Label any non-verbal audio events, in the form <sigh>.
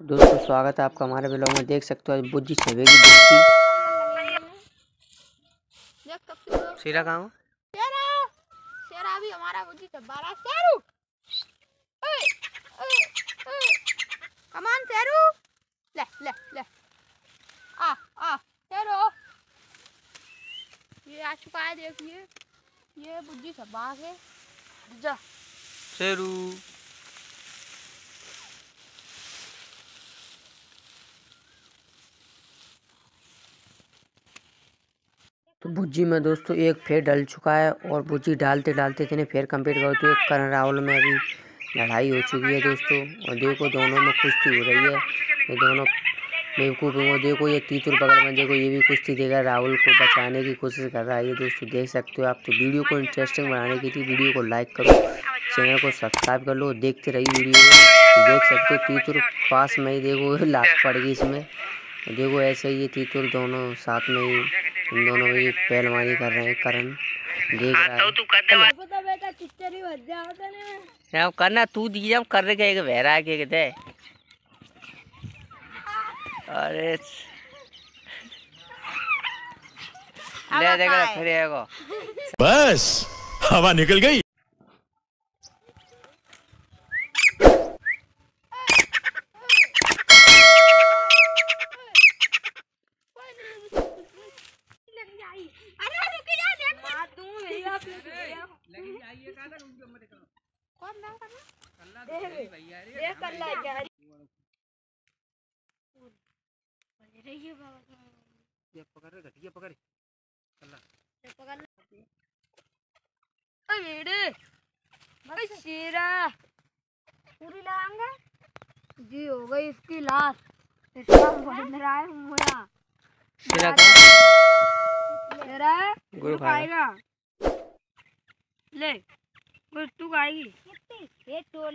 तो दोस्तों स्वागत है आपका हमारे ब्लॉग में। देख सकते हो आज बुज्जी छवेगी बुज्जी हो सीरा कहाँ हो? शेरा! शेरा भी हमारा बुद्धि चब्बा रहा शेरू! कमान शेरू! ले ले ले। आ आ शेरो! ये आ चुका है देखिए। ये बुद्धि चब्बा के जा। शेरू! तो भुज्जी में दोस्तों एक फेर डल चुका है और भुज्जी डालते डालते इतने फेर कंप्लीट कर तो एक करण राहुल में अभी लड़ाई हो चुकी है दोस्तों और देखो दोनों में कुश्ती हो रही है। ये दोनों बेवकूफ़ हैं। देखो ये तीतुर बगल में, देखो ये भी कुश्ती देगा राहुल को बचाने की कोशिश कर रहा है। ये दोस्तों देख सकते हो आप तो वीडियो को इंटरेस्टिंग बनाने के लिए वीडियो को लाइक करो चैनल को सब्सक्राइब कर लो, देखते रहिए वीडियो को। देख सकते हो तीतुर पास में ही देखो लाख पड़ गई इसमें। देखो ऐसे ही ये तीतुर दोनों साथ में ही इन दोनों भी पहलवानी कर रहे हैं करण देख रहा है। तो बेटा चिच्चरी बज जाओ ने अब करना तू दी जाओ कर रहे एक बहरा के दे अरे ले देखा फिर एको बस हवा निकल गई। अरे रुक जा देख। मार दूँ भैया कौन नाम करना देख कर ला क्या? रही है बाबा ये पकड़ घटिया पकड़। ये पकड़ ले। अरे भाई शेरा। पूरी लगाएँगे जी हो गई इसकी लाश। <laughs> इसका बन रहा है सिरा का शेरा गुरु खाएगा। ले गुरु तू खाएगी। ये टोल